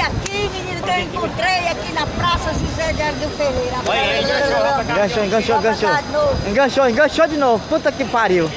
aqui, menino, que eu encontrei aqui na Praça José de Ardo Ferreira. Olha enganchou, Enganchou, enganchou, Enganchou, enganchou de novo. Puta que pariu.